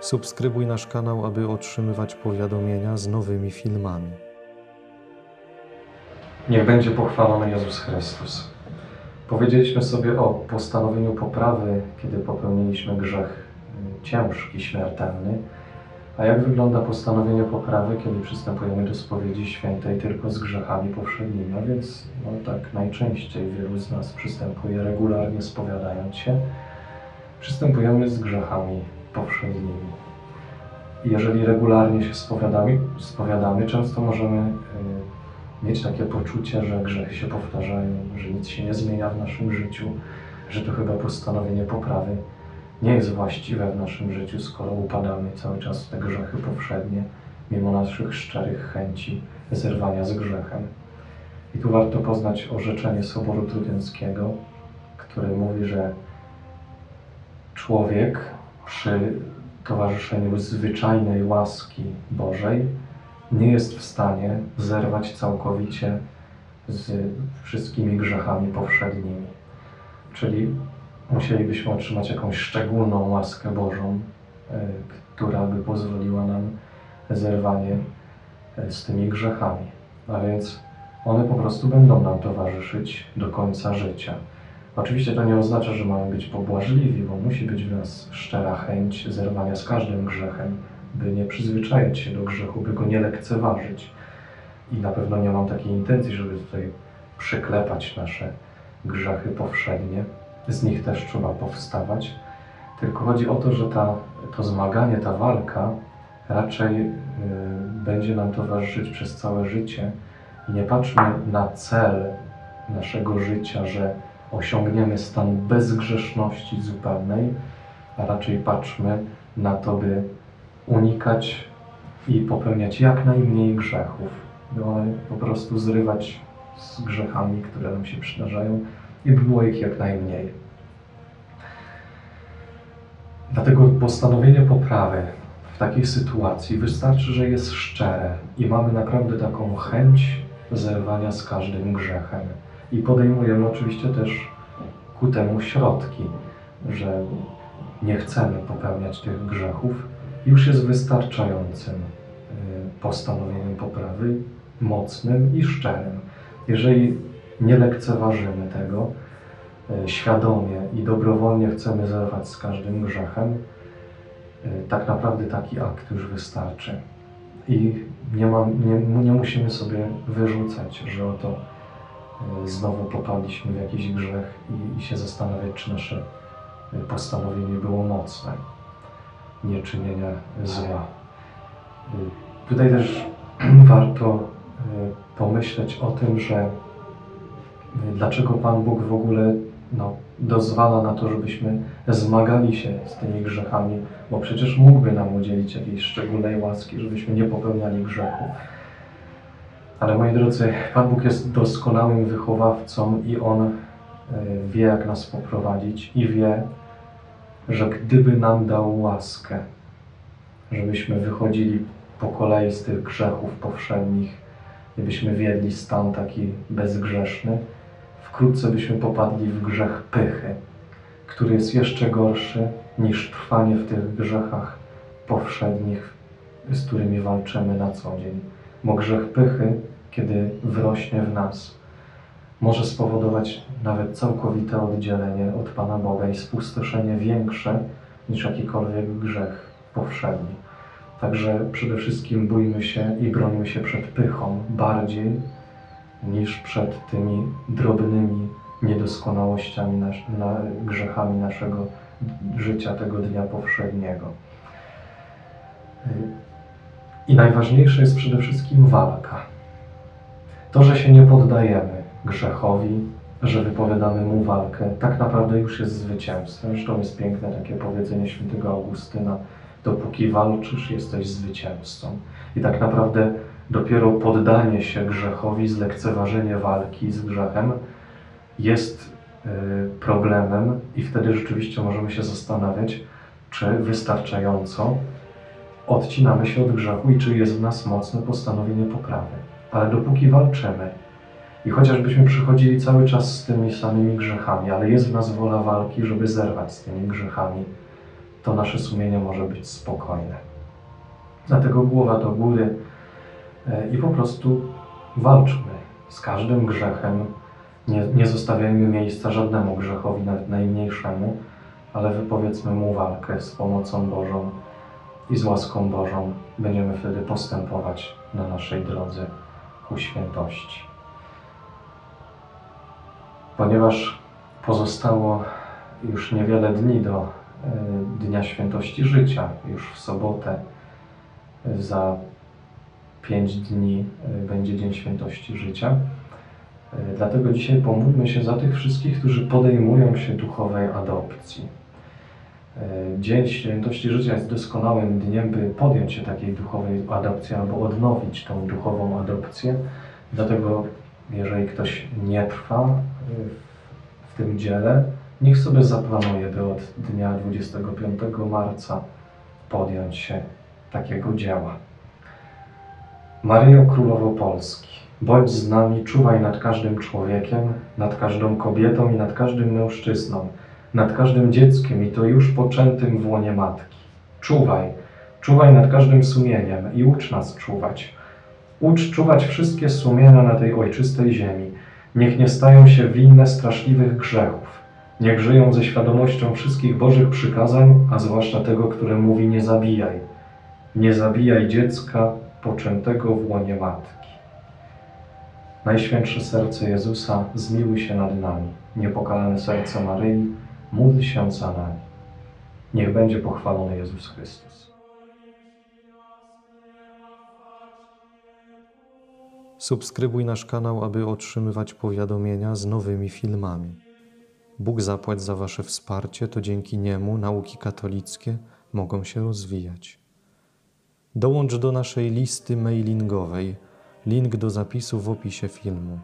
Subskrybuj nasz kanał, aby otrzymywać powiadomienia z nowymi filmami. Niech będzie pochwalony Jezus Chrystus. Powiedzieliśmy sobie o postanowieniu poprawy, kiedy popełniliśmy grzech ciężki, śmiertelny. A jak wygląda postanowienie poprawy, kiedy przystępujemy do spowiedzi świętej tylko z grzechami powszednimi? A więc no, tak najczęściej wielu z nas przystępuje regularnie spowiadając się, przystępujemy z grzechami powszednimi. I jeżeli regularnie się spowiadamy, spowiadamy często możemy y, mieć takie poczucie, że grzechy się powtarzają, że nic się nie zmienia w naszym życiu, że to chyba postanowienie poprawy nie jest właściwe w naszym życiu, skoro upadamy cały czas w te grzechy powszednie, mimo naszych szczerych chęci zerwania z grzechem. I tu warto poznać orzeczenie Soboru Trójmiejskiego, które mówi, że człowiek przy towarzyszeniu zwyczajnej łaski Bożej nie jest w stanie zerwać całkowicie z wszystkimi grzechami powszednimi. Czyli musielibyśmy otrzymać jakąś szczególną łaskę Bożą, e, która by pozwoliła nam zerwanie e, z tymi grzechami. A więc one po prostu będą nam towarzyszyć do końca życia. Oczywiście to nie oznacza, że mamy być pobłażliwi, bo musi być w nas szczera chęć zerwania z każdym grzechem, by nie przyzwyczajać się do grzechu, by go nie lekceważyć. I na pewno nie mam takiej intencji, żeby tutaj przyklepać nasze grzechy powszednie. Z nich też trzeba powstawać. Tylko chodzi o to, że ta, to zmaganie, ta walka raczej y, będzie nam towarzyszyć przez całe życie. I nie patrzmy na cel naszego życia, że osiągniemy stan bezgrzeszności zupełnej, a raczej patrzmy na to, by unikać i popełniać jak najmniej grzechów, one po prostu zrywać z grzechami, które nam się przydarzają i by było ich jak najmniej. Dlatego postanowienie poprawy w takiej sytuacji wystarczy, że jest szczere i mamy naprawdę taką chęć zerwania z każdym grzechem. I podejmujemy oczywiście też ku temu środki, że nie chcemy popełniać tych grzechów, już jest wystarczającym y, postanowieniem poprawy, mocnym i szczerym. Jeżeli nie lekceważymy tego, y, świadomie i dobrowolnie chcemy zerwać z każdym grzechem, y, tak naprawdę taki akt już wystarczy. I nie, nie, nie musimy sobie wyrzucać, że oto znowu popadliśmy w jakiś grzech i, i się zastanawiać, czy nasze e, postanowienie było mocne, nie czynienia zła. E, tutaj też warto pomyśleć o tym, że dlaczego Pan Bóg w ogóle no, dozwala na to, żebyśmy zmagali się z tymi grzechami, bo przecież mógłby nam udzielić jakiejś szczególnej łaski, żebyśmy nie popełniali grzechu. Ale moi drodzy, Pan Bóg jest doskonałym wychowawcą i On e, wie, jak nas poprowadzić i wie, że gdyby nam dał łaskę, żebyśmy wychodzili po kolei z tych grzechów powszednich, gdybyśmy wiedli stan taki bezgrzeszny, wkrótce byśmy popadli w grzech pychy, który jest jeszcze gorszy niż trwanie w tych grzechach powszednich, z którymi walczymy na co dzień bo grzech pychy, kiedy wrośnie w nas, może spowodować nawet całkowite oddzielenie od Pana Boga i spustoszenie większe niż jakikolwiek grzech powszedni. Także przede wszystkim bójmy się i brońmy się przed pychą bardziej niż przed tymi drobnymi niedoskonałościami, na, grzechami naszego życia tego dnia powszedniego. I najważniejsze jest przede wszystkim walka. To, że się nie poddajemy grzechowi, że wypowiadamy mu walkę, tak naprawdę już jest zwycięstwem. Zresztą jest piękne takie powiedzenie świętego Augustyna: dopóki walczysz, jesteś zwycięzcą. I tak naprawdę dopiero poddanie się grzechowi, zlekceważenie walki z grzechem jest y, problemem, i wtedy rzeczywiście możemy się zastanawiać, czy wystarczająco odcinamy się od grzechu i czy jest w nas mocne postanowienie poprawy. Ale dopóki walczymy i chociażbyśmy przychodzili cały czas z tymi samymi grzechami, ale jest w nas wola walki, żeby zerwać z tymi grzechami, to nasze sumienie może być spokojne. Dlatego głowa do góry e, i po prostu walczmy z każdym grzechem. Nie, nie zostawiajmy miejsca żadnemu grzechowi, nawet najmniejszemu, ale wypowiedzmy mu walkę z pomocą Bożą i z łaską Bożą. Będziemy wtedy postępować na naszej drodze ku świętości. Ponieważ pozostało już niewiele dni do e, Dnia Świętości Życia, już w sobotę e, za pięć dni e, będzie Dzień Świętości Życia. Dlatego dzisiaj pomódlmy się za tych wszystkich, którzy podejmują się duchowej adopcji. E, Dzień Świętości Życia jest doskonałym dniem, by podjąć się takiej duchowej adopcji albo odnowić tą duchową adopcję. Dlatego, jeżeli ktoś nie trwa e, w tym dziele, niech sobie zaplanuje, by od dnia 25 marca podjąć się takiego dzieła. Maryjo Królowo Polski, bądź z nami, czuwaj nad każdym człowiekiem, nad każdą kobietą i nad każdym mężczyzną, nad każdym dzieckiem i to już poczętym w łonie matki. Czuwaj, czuwaj nad każdym sumieniem i ucz nas czuwać. Ucz czuwać wszystkie sumienia na tej ojczystej ziemi. Niech nie stają się winne straszliwych grzechów. Niech żyją ze świadomością wszystkich Bożych przykazań, a zwłaszcza tego, które mówi nie zabijaj. Nie zabijaj dziecka poczętego w łonie matki. Najświętsze serce Jezusa, zmiłuj się nad nami. Niepokalane serce Maryi, módl się za nami. Niech będzie pochwalony Jezus Chrystus. Subskrybuj nasz kanał, aby otrzymywać powiadomienia z nowymi filmami. Bóg zapłać za Wasze wsparcie, to dzięki niemu nauki katolickie mogą się rozwijać. Dołącz do naszej listy mailingowej. Link do zapisu w opisie filmu.